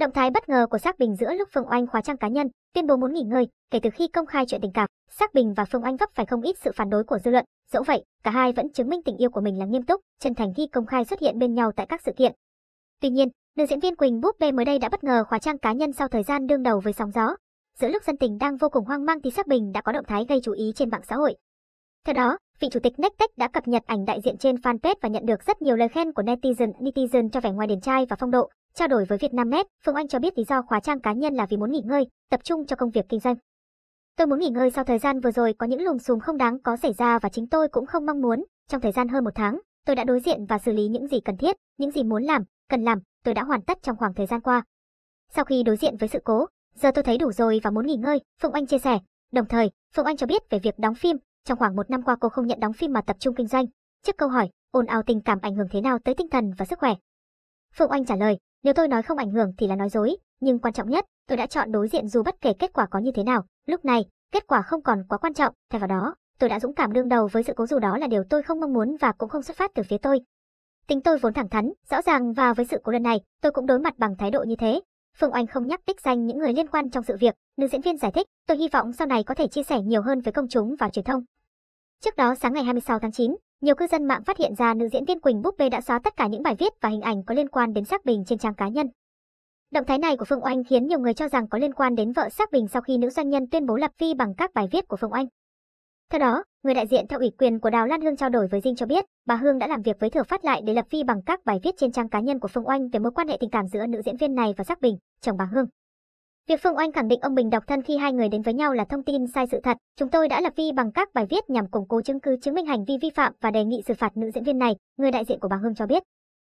Động thái bất ngờ của Sắc Bình giữa lúc Phương Oanh khóa trang cá nhân, tuyên bố muốn nghỉ ngơi, kể từ khi công khai chuyện tình cảm, Sắc Bình và Phương Oanh vấp phải không ít sự phản đối của dư luận, dẫu vậy, cả hai vẫn chứng minh tình yêu của mình là nghiêm túc, chân thành khi công khai xuất hiện bên nhau tại các sự kiện. Tuy nhiên, nữ diễn viên Quỳnh Búp Bê mới đây đã bất ngờ khóa trang cá nhân sau thời gian đương đầu với sóng gió. Giữa lúc dân tình đang vô cùng hoang mang thì Sắc Bình đã có động thái gây chú ý trên mạng xã hội. Theo đó, vị chủ tịch Nectech đã cập nhật ảnh đại diện trên fanpage và nhận được rất nhiều lời khen của netizen, netizen cho vẻ ngoài điển trai và phong độ. Trao đổi với Vietnamnet, Phương Anh cho biết lý do khóa trang cá nhân là vì muốn nghỉ ngơi, tập trung cho công việc kinh doanh. Tôi muốn nghỉ ngơi sau thời gian vừa rồi có những lùm xùm không đáng có xảy ra và chính tôi cũng không mong muốn. Trong thời gian hơn một tháng, tôi đã đối diện và xử lý những gì cần thiết, những gì muốn làm, cần làm, tôi đã hoàn tất trong khoảng thời gian qua. Sau khi đối diện với sự cố, giờ tôi thấy đủ rồi và muốn nghỉ ngơi, Phương Anh chia sẻ. Đồng thời, Phương Anh cho biết về việc đóng phim, trong khoảng một năm qua cô không nhận đóng phim mà tập trung kinh doanh. Trước câu hỏi, ồn ào tình cảm ảnh hưởng thế nào tới tinh thần và sức khỏe? Phương Anh trả lời, nếu tôi nói không ảnh hưởng thì là nói dối, nhưng quan trọng nhất, tôi đã chọn đối diện dù bất kể kết quả có như thế nào. Lúc này, kết quả không còn quá quan trọng, thay vào đó, tôi đã dũng cảm đương đầu với sự cố dù đó là điều tôi không mong muốn và cũng không xuất phát từ phía tôi. Tính tôi vốn thẳng thắn, rõ ràng và với sự cố lần này, tôi cũng đối mặt bằng thái độ như thế. Phương Oanh không nhắc đích danh những người liên quan trong sự việc, nữ diễn viên giải thích, tôi hy vọng sau này có thể chia sẻ nhiều hơn với công chúng và truyền thông. Trước đó sáng ngày 26 tháng 9, nhiều cư dân mạng phát hiện ra nữ diễn viên Quỳnh Búp Bê đã xóa tất cả những bài viết và hình ảnh có liên quan đến Sắc Bình trên trang cá nhân. Động thái này của Phương Oanh khiến nhiều người cho rằng có liên quan đến vợ Sắc Bình sau khi nữ doanh nhân tuyên bố lập phi bằng các bài viết của Phương Oanh. Theo đó, người đại diện theo ủy quyền của Đào Lan Hương trao đổi với Dinh cho biết, bà Hương đã làm việc với Thừa Phát lại để lập phi bằng các bài viết trên trang cá nhân của Phương Oanh về mối quan hệ tình cảm giữa nữ diễn viên này và Sắc Bình, chồng bà Hương. Việc Phương Oanh khẳng định ông Bình độc thân khi hai người đến với nhau là thông tin sai sự thật. Chúng tôi đã lập vi bằng các bài viết nhằm củng cố chứng cứ chứng minh hành vi vi phạm và đề nghị xử phạt nữ diễn viên này, người đại diện của bà Hương cho biết.